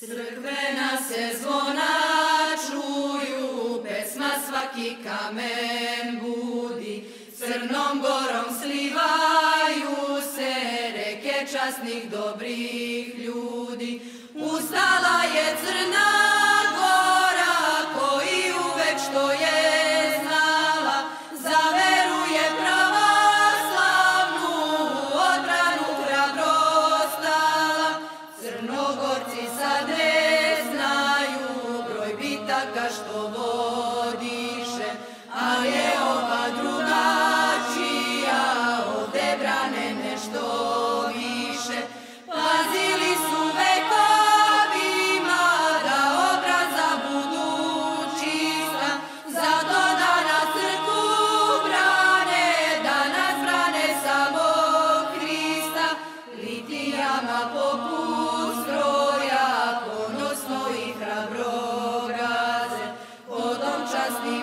Crkvena se zvona čuju, pesma svaki kamen budi, crnom gorom slivaju se reke časnih dobrih ljudi. Ustala je crna gora koji uvek što je znala, za veru je pravoslavnu odbranu hrabro stala. Crnogorci Sadeh. us